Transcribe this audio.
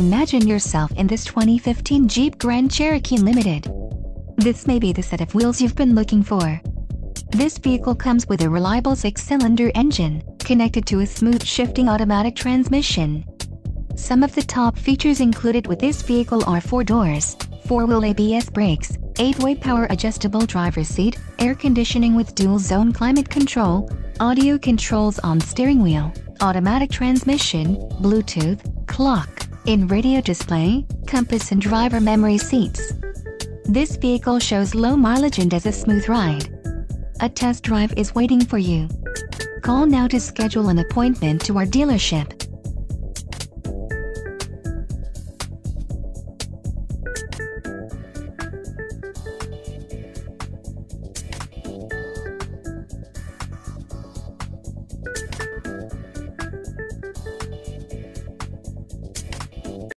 Imagine yourself in this 2015 Jeep Grand Cherokee Limited. This may be the set of wheels you've been looking for. This vehicle comes with a reliable six-cylinder engine, connected to a smooth shifting automatic transmission. Some of the top features included with this vehicle are 4 doors, 4-wheel ABS brakes, 8-way power adjustable driver's seat, air conditioning with dual zone climate control, audio controls on steering wheel, automatic transmission, Bluetooth, clock, in-radio display, compass and driver memory seats. This vehicle shows low mileage and has a smooth ride. A test drive is waiting for you. Call now to schedule an appointment to our dealership.